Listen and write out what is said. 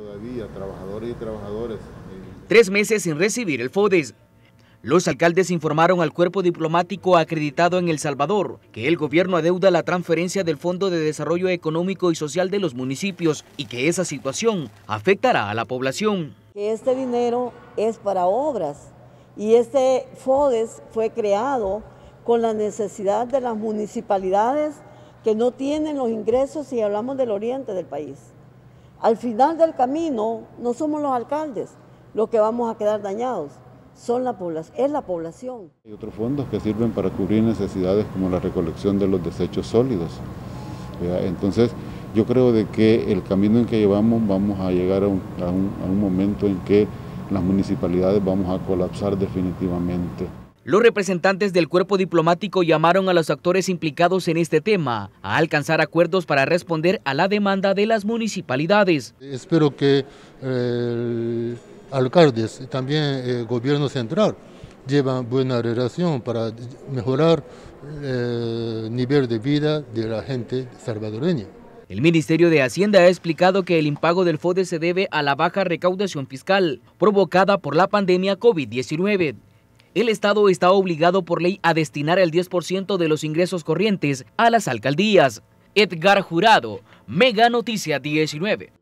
Todavía trabajadores y trabajadores. Tres meses sin recibir el FODES. Los alcaldes informaron al cuerpo diplomático acreditado en El Salvador que el gobierno adeuda la transferencia del Fondo de Desarrollo Económico y Social de los municipios y que esa situación afectará a la población. Este dinero es para obras y este FODES fue creado con la necesidad de las municipalidades que no tienen los ingresos si hablamos del oriente del país. Al final del camino no somos los alcaldes los que vamos a quedar dañados son la es la población. Hay otros fondos que sirven para cubrir necesidades como la recolección de los desechos sólidos. Entonces, yo creo de que el camino en que llevamos vamos a llegar a un momento en que las municipalidades vamos a colapsar definitivamente. Los representantes del cuerpo diplomático llamaron a los actores implicados en este tema a alcanzar acuerdos para responder a la demanda de las municipalidades. Espero que el alcaldes y también el gobierno central llevan buena relación para mejorar el eh, nivel de vida de la gente salvadoreña. El Ministerio de Hacienda ha explicado que el impago del FODE se debe a la baja recaudación fiscal provocada por la pandemia COVID-19. El Estado está obligado por ley a destinar el 10% de los ingresos corrientes a las alcaldías. Edgar Jurado, Mega Noticia 19.